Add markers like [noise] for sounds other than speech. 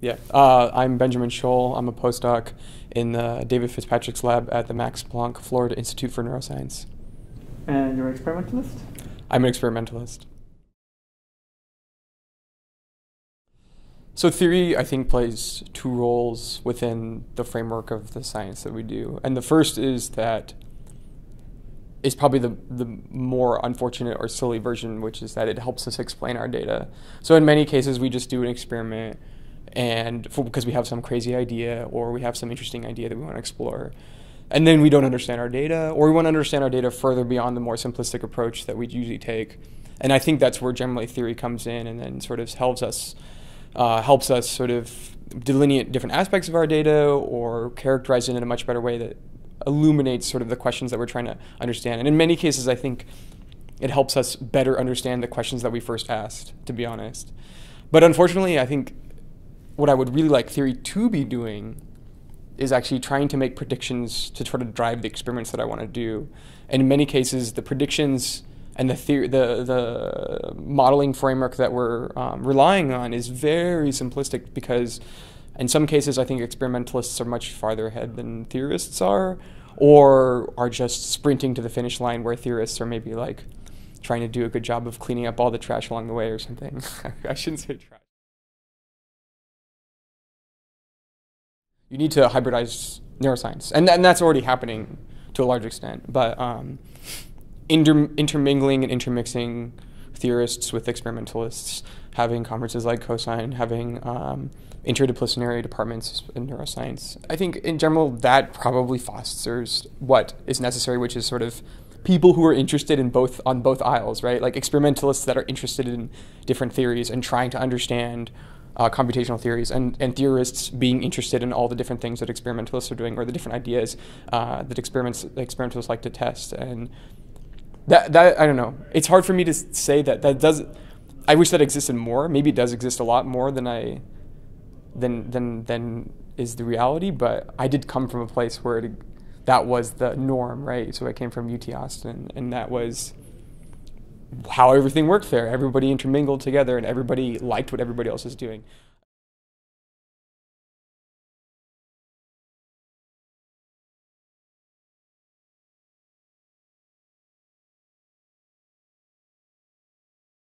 Yeah, uh, I'm Benjamin Scholl. I'm a postdoc in the David Fitzpatrick's lab at the Max Planck Florida Institute for Neuroscience. And you're an experimentalist? I'm an experimentalist. So theory, I think, plays two roles within the framework of the science that we do. And the first is that is probably the, the more unfortunate or silly version, which is that it helps us explain our data. So in many cases, we just do an experiment and for, because we have some crazy idea or we have some interesting idea that we want to explore. And then we don't understand our data or we want to understand our data further beyond the more simplistic approach that we usually take. And I think that's where generally theory comes in and then sort of helps us uh, helps us sort of delineate different aspects of our data or characterize it in a much better way that illuminates sort of the questions that we're trying to understand. And in many cases, I think it helps us better understand the questions that we first asked, to be honest. But unfortunately, I think what I would really like theory to be doing is actually trying to make predictions to try to drive the experiments that I want to do. And in many cases, the predictions and the theory, the the modeling framework that we're um, relying on is very simplistic because in some cases, I think experimentalists are much farther ahead than theorists are, or are just sprinting to the finish line where theorists are maybe like trying to do a good job of cleaning up all the trash along the way or something. [laughs] I shouldn't say trash. You need to hybridize neuroscience, and, and that's already happening to a large extent. But um, inter- intermingling and intermixing theorists with experimentalists, having conferences like Cosyne, having um, interdisciplinary departments in neuroscience. I think in general that probably fosters what is necessary, which is sort of people who are interested in both on both aisles, right? Like experimentalists that are interested in different theories and trying to understand uh, computational theories, and, and theorists being interested in all the different things that experimentalists are doing or the different ideas uh, that experiments experimentalists like to test. And that that I don't know. It's hard for me to say that that does. I wish that existed more. Maybe it does exist a lot more than I than than than is the reality. But I did come from a place where it, that was the norm, right? So I came from UT Austin, and that was how everything worked there. Everybody intermingled together, and everybody liked what everybody else was doing.